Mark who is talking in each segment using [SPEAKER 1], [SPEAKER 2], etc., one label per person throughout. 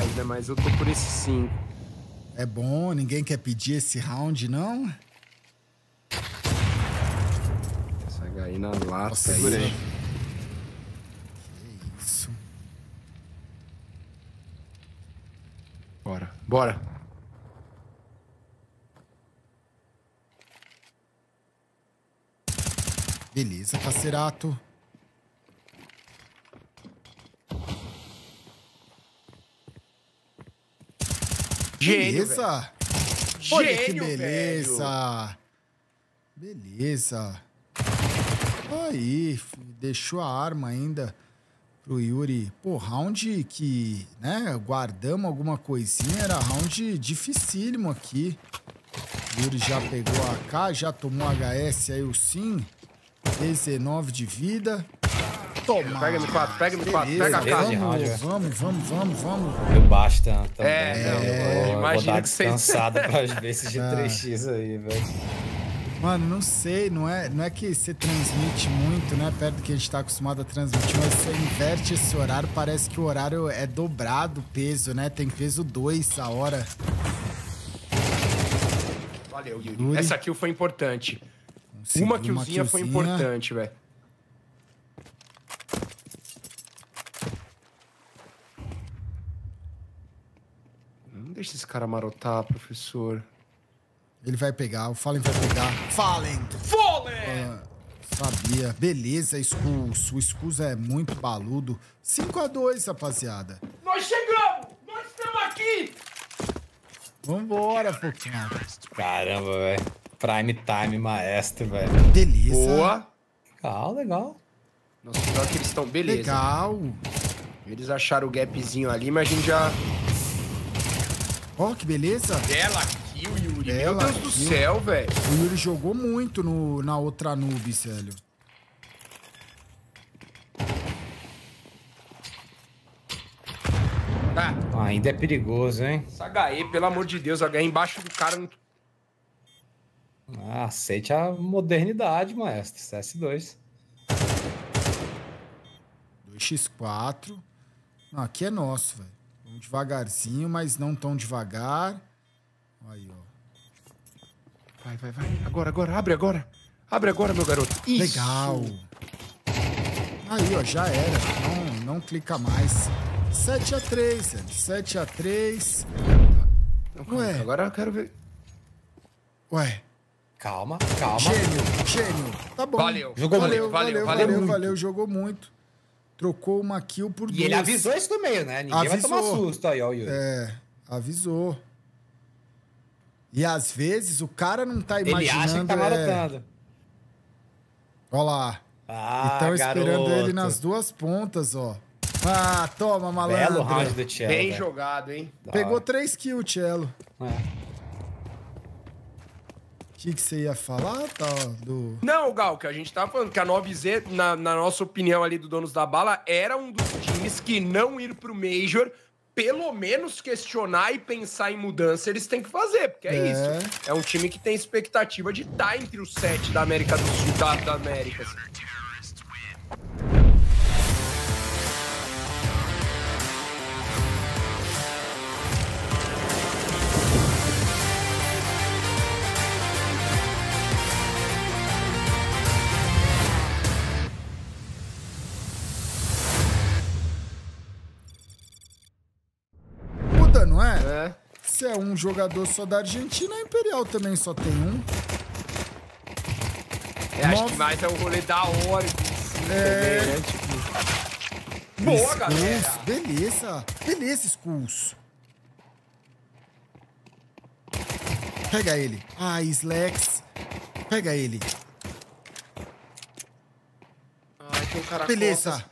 [SPEAKER 1] mais, né? Mas eu tô por esse 5.
[SPEAKER 2] É bom, ninguém quer pedir esse round, não?
[SPEAKER 1] Essa HI na lata
[SPEAKER 2] Nossa,
[SPEAKER 1] aí.
[SPEAKER 2] Que isso.
[SPEAKER 1] Bora, bora.
[SPEAKER 2] Beleza, Cacerato.
[SPEAKER 1] Gênio, velho.
[SPEAKER 2] Beleza. Olha que
[SPEAKER 1] Gênio, velho.
[SPEAKER 2] beleza. Beleza. Aí, deixou a arma ainda pro Yuri. Pô, round que, né, guardamos alguma coisinha, era round dificílimo aqui. Yuri já pegou a AK, já tomou HS aí o sim. 19 de vida. Toma.
[SPEAKER 1] Pega M4, pega M4,
[SPEAKER 2] Beleza,
[SPEAKER 1] pega a
[SPEAKER 3] round, velho.
[SPEAKER 2] Vamos, vamos, vamos, vamos.
[SPEAKER 3] Eu basta também.
[SPEAKER 1] É, não,
[SPEAKER 3] eu vou,
[SPEAKER 1] imagina
[SPEAKER 3] vou
[SPEAKER 1] que você-
[SPEAKER 3] descansada pras vezes de
[SPEAKER 2] Ah.
[SPEAKER 3] 3x aí, velho.
[SPEAKER 2] Mano, não sei, não é, não é que você transmite muito, né? Perto do que a gente tá acostumado a transmitir, mas você inverte esse horário, parece que o horário é dobrado o peso, né? Tem peso 2 a hora.
[SPEAKER 1] Valeu, Yuri.
[SPEAKER 2] Yuri.
[SPEAKER 1] Essa kill foi importante. Uma killzinha foi
[SPEAKER 2] killzinha.
[SPEAKER 1] importante, velho. Deixa esse cara marotar, professor.
[SPEAKER 2] Ele vai pegar, o Fallen vai pegar. Fallen!
[SPEAKER 1] Fallen!
[SPEAKER 2] Sabia. Beleza, Skulls. O Skulls é muito baludo. 5 a 2 rapaziada.
[SPEAKER 1] Nós chegamos! Nós estamos aqui!
[SPEAKER 2] Vambora, Foquinha.
[SPEAKER 3] Caramba, velho. Prime time maestro, velho.
[SPEAKER 2] Beleza.
[SPEAKER 1] Boa!
[SPEAKER 3] Legal, legal.
[SPEAKER 1] Nossa, pior que eles estão... Beleza.
[SPEAKER 2] Legal.
[SPEAKER 1] Eles acharam o gapzinho ali, mas a gente já...
[SPEAKER 2] Ó, que beleza.
[SPEAKER 1] Bela kill, Yuri. Meu
[SPEAKER 2] Bela
[SPEAKER 1] Deus do
[SPEAKER 2] kill.
[SPEAKER 1] céu, velho.
[SPEAKER 2] O Yuri jogou muito no, na outra Anubis, velho.
[SPEAKER 1] Tá.
[SPEAKER 3] Ainda é perigoso, hein?
[SPEAKER 1] Essa HE, pelo amor de Deus, a HE embaixo do cara... não-
[SPEAKER 3] Ah, aceite a modernidade, maestro. CS2.
[SPEAKER 2] 2x4. Não, aqui é nosso, velho. Vamos devagarzinho, mas não tão devagar. Aí, ó.
[SPEAKER 1] Vai, vai, vai. Agora, agora. Abre agora. Abre agora, meu garoto. Isso.
[SPEAKER 2] Legal. Aí, ó, já era. Não, não clica mais. 7x3, velho. 7x3.
[SPEAKER 1] Não,
[SPEAKER 2] Ué.
[SPEAKER 1] Agora eu quero ver.
[SPEAKER 2] Ué,
[SPEAKER 3] Calma, calma.
[SPEAKER 2] gênio, gênio. Tá bom.
[SPEAKER 1] Valeu.
[SPEAKER 3] Jogou
[SPEAKER 2] valeu,
[SPEAKER 1] muito,
[SPEAKER 2] valeu,
[SPEAKER 1] valeu,
[SPEAKER 2] valeu,
[SPEAKER 1] valeu
[SPEAKER 2] valeu,
[SPEAKER 1] muito.
[SPEAKER 2] Jogou muito. Trocou uma kill por duas.
[SPEAKER 3] E ele avisou isso no meio, né? Ninguém vai tomar
[SPEAKER 2] Avisou.
[SPEAKER 3] susto aí, ó, Yuri.
[SPEAKER 2] É, avisou. E às vezes o cara não tá
[SPEAKER 3] ele
[SPEAKER 2] imaginando...
[SPEAKER 3] acha que tá
[SPEAKER 2] é...
[SPEAKER 3] marotando.
[SPEAKER 2] Ó lá.
[SPEAKER 3] Ah,
[SPEAKER 2] Estão esperando ele nas duas pontas, ó. Ah, toma, malandro.
[SPEAKER 3] Belo round do Cello.
[SPEAKER 1] Bem
[SPEAKER 3] velho.
[SPEAKER 1] jogado, hein?
[SPEAKER 2] Pegou três kills, Cello.
[SPEAKER 3] É.
[SPEAKER 2] O que, que você ia falar, tá? Do...
[SPEAKER 1] Não, Gal, que a gente tava falando que a 9Z, na, na nossa opinião ali do Donos da Bala, era um dos times que não ir pro Major, pelo menos questionar e pensar em mudança, eles têm que fazer, porque é,
[SPEAKER 2] É.
[SPEAKER 1] isso. É um time que tem expectativa de estar entre os sete da América do Sul, da, da América. assim.
[SPEAKER 2] Se é um jogador só da Argentina, a Imperial também só tem um.
[SPEAKER 1] É, acho que mais é o rolê da hora
[SPEAKER 2] É.
[SPEAKER 1] também, né? Tipo... Boa,
[SPEAKER 2] Skulls,
[SPEAKER 1] galera!
[SPEAKER 2] Beleza. Beleza, Skulls. Pega ele. Ah, Slex. Pega ele.
[SPEAKER 1] Ai, tem um cara
[SPEAKER 2] Beleza.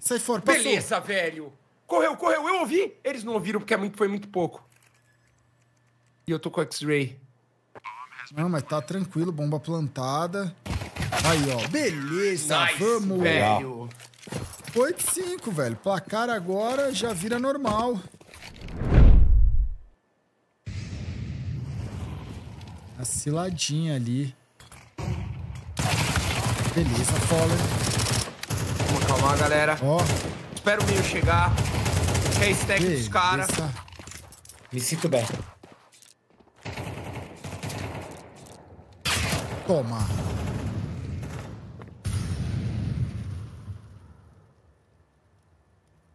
[SPEAKER 2] Sai fora, passou.
[SPEAKER 1] Beleza, velho. Correu, correu. Eu ouvi. Eles não ouviram porque é muito, foi muito pouco. E eu tô com X-Ray.
[SPEAKER 2] Não, mas tá tranquilo, bomba plantada. Aí, ó. Beleza,
[SPEAKER 1] Nice,
[SPEAKER 2] vamos.
[SPEAKER 1] velho.
[SPEAKER 2] 8-5, velho. Placar agora já vira normal. A ciladinha ali. Beleza, Fallen.
[SPEAKER 1] Vamos acalmar, galera.
[SPEAKER 2] Ó,
[SPEAKER 1] Espera o meio chegar. Que stack dos caras.
[SPEAKER 3] Me sinto bem.
[SPEAKER 2] Toma.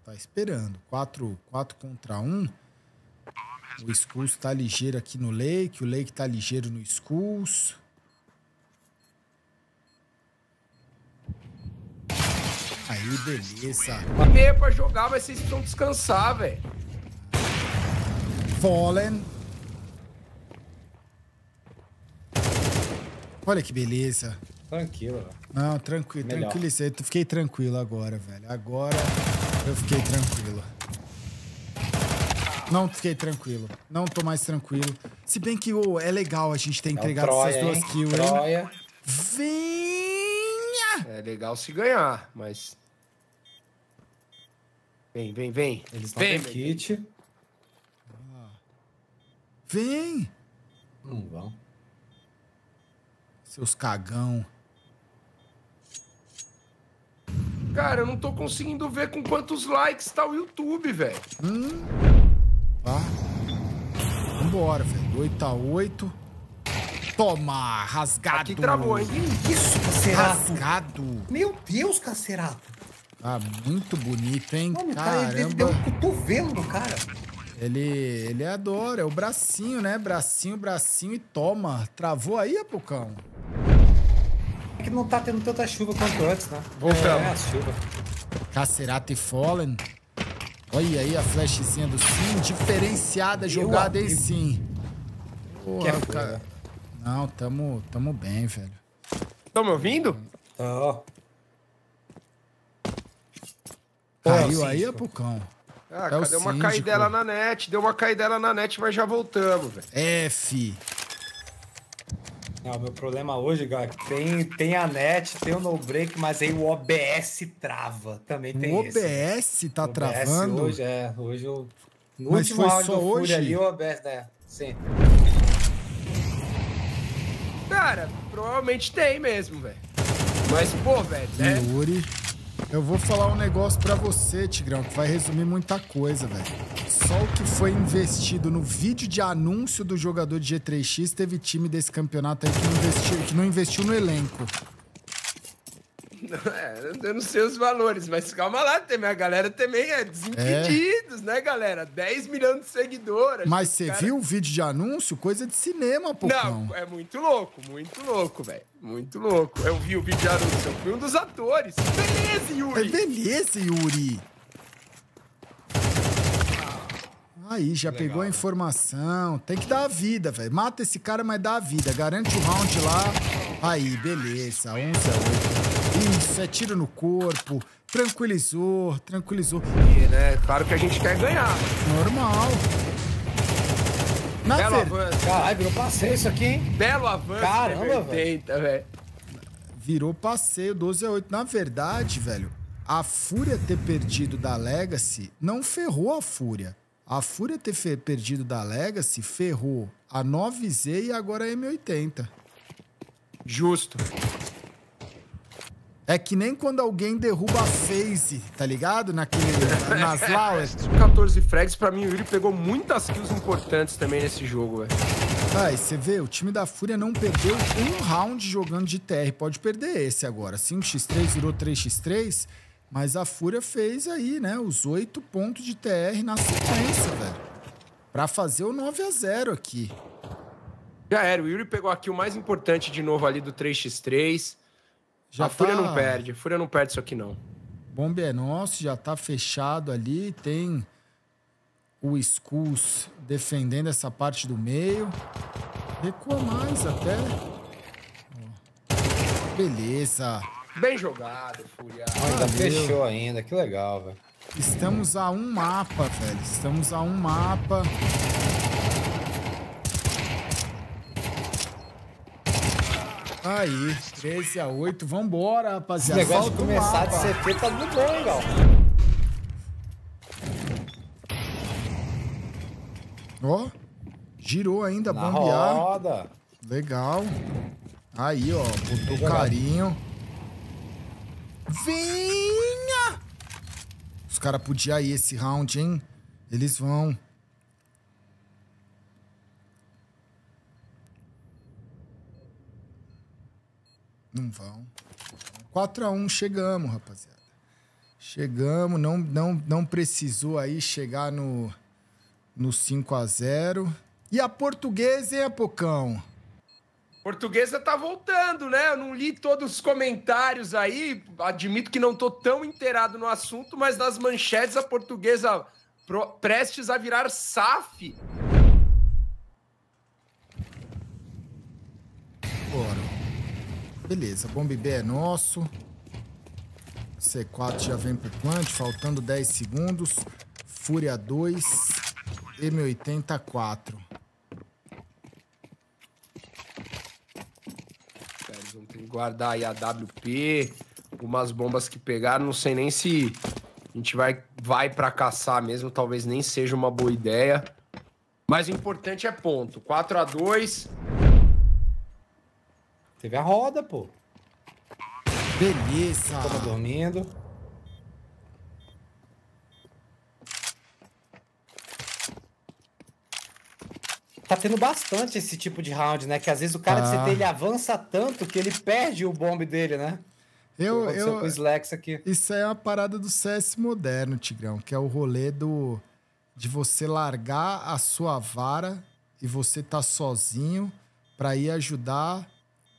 [SPEAKER 2] Tá esperando. 4 quatro contra 1. Um. O Skulls tá ligeiro aqui no Lake. O Lake tá ligeiro no Skulls. Aí, beleza.
[SPEAKER 1] Meia pra jogar, mas vocês precisam descansar, velho.
[SPEAKER 2] Fallen. Olha que beleza.
[SPEAKER 3] Tranquilo, velho.
[SPEAKER 2] Não, tranquilo,
[SPEAKER 3] Melhor.
[SPEAKER 2] Eu fiquei tranquilo agora, velho. Agora eu fiquei tranquilo. Não fiquei tranquilo. Não tô mais tranquilo. Se bem que ô, é legal a gente ter
[SPEAKER 3] É
[SPEAKER 2] entregado
[SPEAKER 3] Troia,
[SPEAKER 2] essas duas
[SPEAKER 3] hein?
[SPEAKER 2] kills, hein?
[SPEAKER 3] Troia.
[SPEAKER 2] Venha!
[SPEAKER 1] É legal se ganhar, mas. Vem, vem, vem.
[SPEAKER 3] Eles não
[SPEAKER 1] vem,
[SPEAKER 3] têm kit.
[SPEAKER 2] Vem!
[SPEAKER 3] Não vão.
[SPEAKER 2] Seus cagão.
[SPEAKER 1] Cara, eu não tô conseguindo ver com quantos likes tá o YouTube, velho.
[SPEAKER 2] Tá? Vambora, velho. 8 a 8 Toma! Rasgado!
[SPEAKER 1] Aqui travou, hein?
[SPEAKER 3] Isso, Cacerato.
[SPEAKER 2] Rasgado!
[SPEAKER 3] Meu Deus, Cacerato.
[SPEAKER 2] Ah, muito bonito, hein?
[SPEAKER 3] Mano, o cara ele deu
[SPEAKER 2] Caramba!
[SPEAKER 3] um cotovelo no cara.
[SPEAKER 2] Ele, ele adora, é o bracinho, né? Bracinho, bracinho e toma. Travou aí, Apucão?
[SPEAKER 3] É que não tá tendo tanta chuva quanto antes, né?
[SPEAKER 1] Voltamos.
[SPEAKER 3] É, a chuva.
[SPEAKER 2] Cacerato e Fallen. Olha aí a flashzinha do Sim, diferenciada jogada, hein,
[SPEAKER 3] amigo.
[SPEAKER 2] Sim. Porra,
[SPEAKER 3] é
[SPEAKER 2] cara. Não, tamo, tamo bem, velho.
[SPEAKER 1] Estão me ouvindo?
[SPEAKER 3] Ó.
[SPEAKER 2] Caiu aí,
[SPEAKER 3] síndico.
[SPEAKER 2] Apucão?
[SPEAKER 1] Ah,
[SPEAKER 2] É
[SPEAKER 1] cadê uma caidela na net? Deu uma caidela na net, mas já voltamos, velho.
[SPEAKER 2] F.
[SPEAKER 3] Não, meu problema hoje, galera, que tem, tem a net, tem o no break, mas aí o OBS trava. Também tem
[SPEAKER 2] O
[SPEAKER 3] esse.
[SPEAKER 2] OBS tá
[SPEAKER 3] O OBS
[SPEAKER 2] travando.
[SPEAKER 3] Hoje, é. Hoje eu. No
[SPEAKER 2] Mas
[SPEAKER 3] último
[SPEAKER 2] foi
[SPEAKER 3] round
[SPEAKER 2] só hoje?
[SPEAKER 3] ali, o OBS, né? Sim.
[SPEAKER 1] Cara, provavelmente tem mesmo, velho. Mas, pô, velho, né?
[SPEAKER 2] Yuri. Eu vou falar um negócio pra você, Tigrão, que vai resumir muita coisa, velho. Só o que foi investido no vídeo de anúncio do jogador de G3X teve time desse campeonato aí que não investiu, que não investiu no elenco.
[SPEAKER 1] É, eu não sei os valores, mas calma lá, tem, a galera também é desimpedidos, né, galera? 10 milhões de seguidores.
[SPEAKER 2] Mas você
[SPEAKER 1] cara-
[SPEAKER 2] viu o vídeo de anúncio? Coisa de cinema, Pocão.
[SPEAKER 1] Não, é muito louco, muito louco, velho. Muito louco. Eu vi o vídeo de anúncio, eu fui um dos atores. Beleza,
[SPEAKER 2] É
[SPEAKER 1] Yuri.
[SPEAKER 2] beleza, Yuri. Aí, já
[SPEAKER 3] Legal,
[SPEAKER 2] pegou a
[SPEAKER 3] né?
[SPEAKER 2] informação. Tem que dar a vida, velho. Mata esse cara, mas dá a vida. Garante o round lá. Aí, beleza. 11 a 8. Isso, é tiro no corpo. Tranquilizou, tranquilizou.
[SPEAKER 1] E, né, claro que a gente quer ganhar.
[SPEAKER 2] Normal. Na
[SPEAKER 1] Belo
[SPEAKER 2] ver...
[SPEAKER 1] avanço.
[SPEAKER 3] Caralho, virou passeio isso aqui, hein?
[SPEAKER 1] Belo avanço.
[SPEAKER 3] Caramba,
[SPEAKER 1] teve 80, velho.
[SPEAKER 2] Virou passeio 12 a 8. Na verdade, velho, a Fúria ter perdido da Legacy não ferrou a Fúria. A Fúria ter fe- perdido da Legacy ferrou a 9Z e agora a M80.
[SPEAKER 1] Justo.
[SPEAKER 2] É que nem quando alguém derruba a FaZe, tá ligado? Naquele, nas Lauers.
[SPEAKER 1] 14 frags, pra mim o Yuri pegou muitas kills importantes também nesse jogo, velho.
[SPEAKER 2] Ah, e você vê, o time da Fúria não perdeu um round jogando de TR. Pode perder esse agora. 5x3 virou 3x3, mas a Fúria fez aí, né, os 8 pontos de TR na sequência, velho. Pra fazer o 9 a 0 aqui.
[SPEAKER 1] Já era, o Yuri pegou aqui o mais importante de novo ali do 3x3.
[SPEAKER 2] Já
[SPEAKER 1] a Fúria
[SPEAKER 2] tá-
[SPEAKER 1] não perde, a Fúria não perde isso aqui não.
[SPEAKER 2] Bomba é nosso, já tá fechado ali. Tem o Skulls defendendo essa parte do meio. Recua mais até. Beleza.
[SPEAKER 1] Bem jogado, Fúria.
[SPEAKER 3] Ainda
[SPEAKER 2] Valeu.
[SPEAKER 3] fechou ainda, que legal, velho.
[SPEAKER 2] Estamos a um mapa, velho. Estamos a um mapa. Aí, 13 a 8. Vambora,
[SPEAKER 3] Esse
[SPEAKER 2] rapaziada.
[SPEAKER 3] negócio de
[SPEAKER 2] Falta
[SPEAKER 3] começar de. CT tá muito bom, Gal?
[SPEAKER 2] Ó, girou ainda,
[SPEAKER 3] Na
[SPEAKER 2] bombear.
[SPEAKER 3] roda.
[SPEAKER 2] Legal. Aí, ó, botou
[SPEAKER 3] jogado.
[SPEAKER 2] carinho. Venha! Os caras podiam ir esse round, hein? Eles vão. Não vão. 4x1, chegamos, rapaziada. Chegamos, não, não, não precisou aí chegar no, no 5x0. E a portuguesa, hein, Apocão?
[SPEAKER 1] Portuguesa tá voltando, né? Eu não li todos os comentários aí. Admito que não tô tão inteirado no assunto, mas nas manchetes a portuguesa pro, prestes a virar SAF.
[SPEAKER 2] Bora. Beleza, Bomb B é nosso. C4 já vem pro plant, faltando 10 segundos. Fúria 2, M84.
[SPEAKER 1] Eles vão ter que guardar aí a WP, umas bombas que pegaram. Não sei nem se a gente vai, vai para caçar mesmo, talvez nem seja uma boa ideia. Mas o importante é ponto. 4 a 2
[SPEAKER 3] Teve a roda, pô.
[SPEAKER 2] Beleza.
[SPEAKER 3] Tava dormindo. Tá tendo bastante esse tipo de round, né? Que às vezes o cara
[SPEAKER 2] Ah.
[SPEAKER 3] de CT ele avança tanto que ele perde o bombe dele, né?
[SPEAKER 2] Eu, eu,
[SPEAKER 3] com o Slex aqui.
[SPEAKER 2] Isso aí é uma parada do CS moderno, Tigrão, que é o rolê do de você largar a sua vara e você tá sozinho pra ir ajudar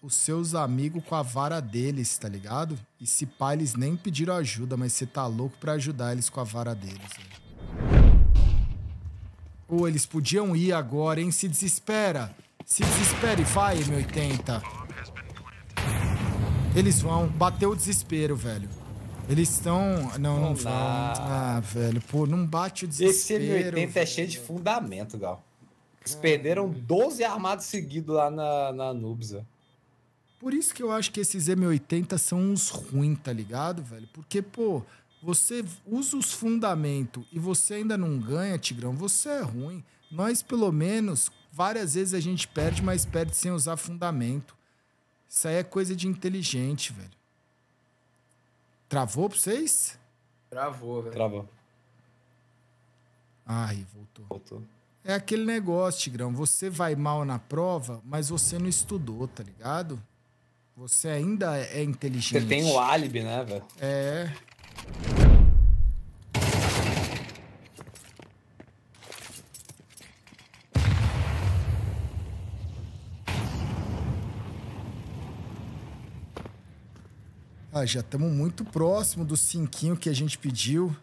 [SPEAKER 2] os seus amigos com a vara deles, tá ligado? E se pá, eles nem pediram ajuda, mas você tá louco pra ajudar eles com a vara deles. velho. Pô, eles podiam ir agora, hein? Se desespera. Se desespera e vai, M80. Eles vão. Bateu o desespero, velho. Eles estão. Não, não
[SPEAKER 3] Não
[SPEAKER 2] vão. Ah, velho. Pô, não bate o
[SPEAKER 3] Esse
[SPEAKER 2] desespero.
[SPEAKER 3] M80 é cheio de fundamento, Gal. Eles perderam 12 armados seguidos lá na, na Nubza.
[SPEAKER 2] Por isso que eu acho que esses M80 são uns ruins, tá ligado, velho? Porque, pô, você usa os fundamentos e você ainda não ganha, Tigrão, você é ruim. Nós, pelo menos, várias vezes a gente perde, mas perde sem usar fundamento. Isso aí é coisa de inteligente, velho. Travou pra vocês?
[SPEAKER 1] Travou, velho.
[SPEAKER 3] Travou.
[SPEAKER 2] Ai, voltou.
[SPEAKER 3] Voltou.
[SPEAKER 2] É aquele negócio, Tigrão. Você vai mal na prova, mas você não estudou, tá ligado? Você ainda é inteligente.
[SPEAKER 3] Você tem o álibi, né, velho?
[SPEAKER 2] É. Ah, já estamos muito próximo do cinquinho que a gente pediu.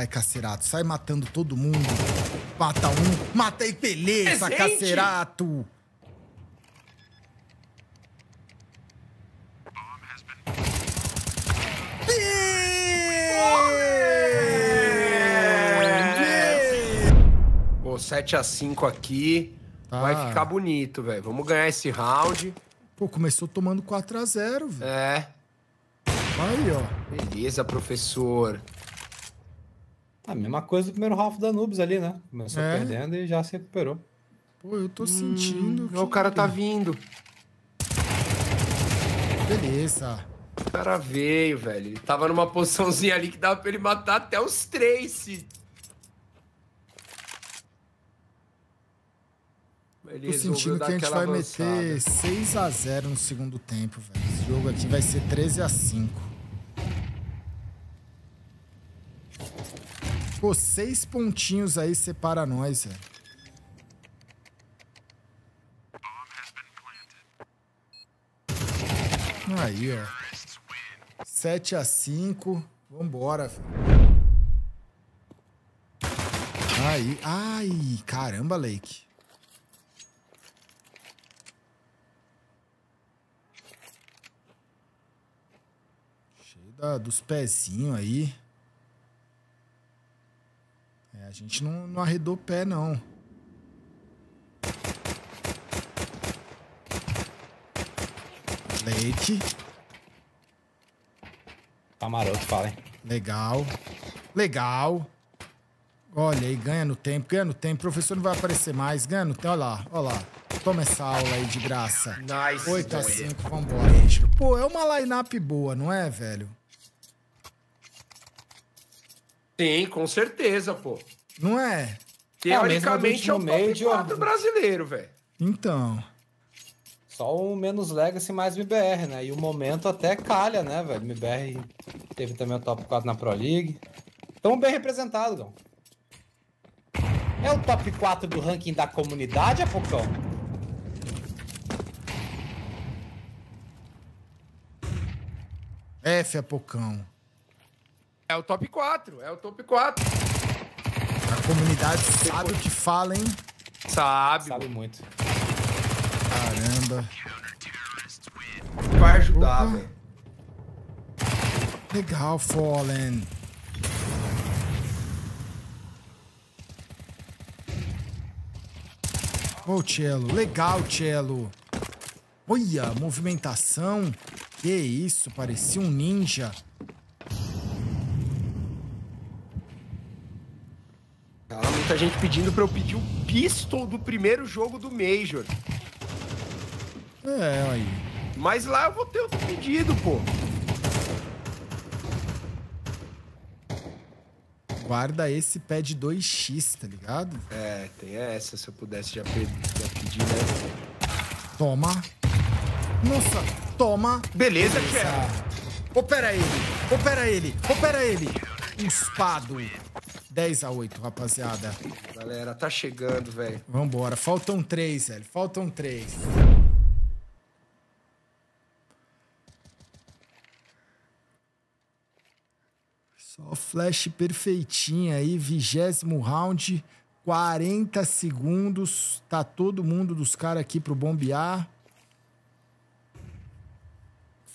[SPEAKER 2] Ai, Cacerato, sai matando todo mundo. Mata um, mata aí, beleza,
[SPEAKER 1] Presente!
[SPEAKER 2] Cacerato.
[SPEAKER 1] Pô, 7x5 aqui.
[SPEAKER 2] Tá.
[SPEAKER 1] Vai ficar bonito, velho. Vamos ganhar esse round.
[SPEAKER 2] Pô, começou tomando 4x0, velho.
[SPEAKER 1] É.
[SPEAKER 2] Aí, ó.
[SPEAKER 1] Beleza, professor.
[SPEAKER 3] A mesma coisa do primeiro half da Nubes ali, né? Começou
[SPEAKER 2] É.
[SPEAKER 3] perdendo e já se recuperou.
[SPEAKER 2] Pô, eu tô sentindo.
[SPEAKER 1] Ó, O cara tá vindo.
[SPEAKER 2] Beleza.
[SPEAKER 1] O cara veio, velho. Ele tava numa posiçãozinha ali que dava pra ele matar até os três. Se... Ele
[SPEAKER 2] Tô sentindo que a gente vai
[SPEAKER 1] avançada.
[SPEAKER 2] meter 6x0 no segundo tempo, velho. Esse jogo aqui vai ser 13x5. Pô, seis pontinhos aí separa nós, velho. Aí, ó. 7 a 5 Vambora, velho. Aí. Ai, caramba, Lake. Cheio da- dos pezinhos aí. É, a gente não, não arredou o pé, não. Lake.
[SPEAKER 3] Tá maroto, fala, hein?
[SPEAKER 2] Legal. Legal. Olha aí, ganha no tempo, ganha no tempo. O professor não vai aparecer mais. Ganha no tempo. Olha lá, olha lá. toma essa aula aí de graça.
[SPEAKER 1] Nice.
[SPEAKER 2] 8 a
[SPEAKER 1] boy.
[SPEAKER 2] 5, vambora. Pô, é uma line-up boa, não é, velho?
[SPEAKER 1] Sim, com certeza, pô.
[SPEAKER 2] Não é?
[SPEAKER 1] Teoricamente é,
[SPEAKER 3] mesma
[SPEAKER 1] o top
[SPEAKER 3] último
[SPEAKER 1] 4
[SPEAKER 3] Major.
[SPEAKER 1] brasileiro, velho.
[SPEAKER 2] Então.
[SPEAKER 3] Só o menos Legacy mais MBR, né? E o momento até calha, né, velho? MBR teve também o top 4 na Pro League. Estamos bem representados, Gão. É o top 4 do ranking da comunidade, Apocão?
[SPEAKER 2] F, Apocão.
[SPEAKER 1] É o top 4, é o top 4.
[SPEAKER 2] A comunidade sabe o que fala, hein?
[SPEAKER 1] Sabe,
[SPEAKER 3] Sabe muito.
[SPEAKER 2] Caramba.
[SPEAKER 1] vai ajudar, velho.
[SPEAKER 2] Legal, Fallen. Ô, Cello. Legal, Cello. Olha, a movimentação. Que isso, parecia um ninja.
[SPEAKER 1] Tá, muita gente pedindo pra eu pedir o pistol do primeiro jogo do Major.
[SPEAKER 2] É, aí.
[SPEAKER 1] Mas lá eu vou ter outro pedido, pô.
[SPEAKER 2] Guarda esse pé de 2x, tá ligado?
[SPEAKER 1] É, tem essa, se eu pudesse já, já pedir, né?
[SPEAKER 2] Toma. Nossa, toma.
[SPEAKER 1] Beleza,
[SPEAKER 2] Beleza. Opera ele, opera ele, opera ele. Um espado. 10 a 8, rapaziada.
[SPEAKER 1] Galera, tá chegando, velho.
[SPEAKER 2] Vambora. Faltam três, velho. Faltam três. Só flash perfeitinha aí. Vigésimo round. 40 segundos. Tá todo mundo dos caras aqui pro bombear.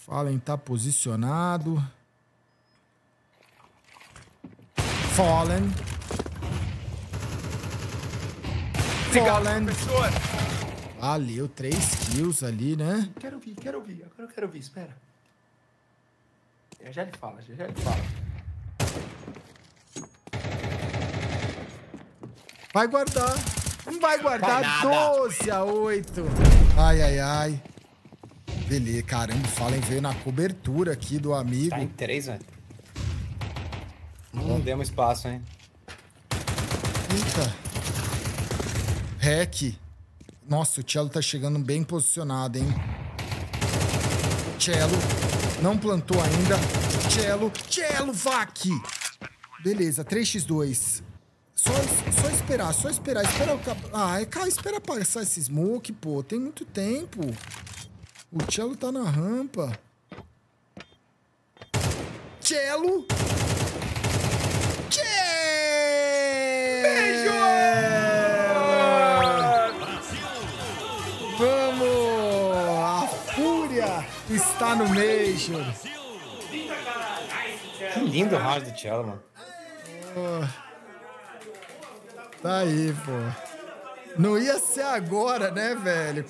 [SPEAKER 2] Fallen tá posicionado. Fallen. Fallen. Valeu, três kills ali, né?
[SPEAKER 1] Quero ouvir, quero ouvir. Agora eu quero ouvir, espera. Já já ele fala, já já ele fala.
[SPEAKER 2] Vai guardar. Não vai guardar.
[SPEAKER 3] Vai nada.
[SPEAKER 2] 12 a 8. Ai, ai, ai. Beleza, caramba, Fallen veio na cobertura aqui do amigo.
[SPEAKER 3] Tá em 3, velho. Não demos espaço, hein?
[SPEAKER 2] Eita. Rec. Nossa, o Cello tá chegando bem posicionado, hein? Cello. Não plantou ainda. Cello. Cello, Vac. Beleza, 3x2. Só, só esperar, só esperar. Espera o. Ah, é, cara, espera passar esse smoke, pô. Tem muito tempo. O Cello tá na rampa. Cello. No Major.
[SPEAKER 3] Que lindo o round do Cello, mano.
[SPEAKER 2] Tá aí, pô. Não ia ser agora, né, velho?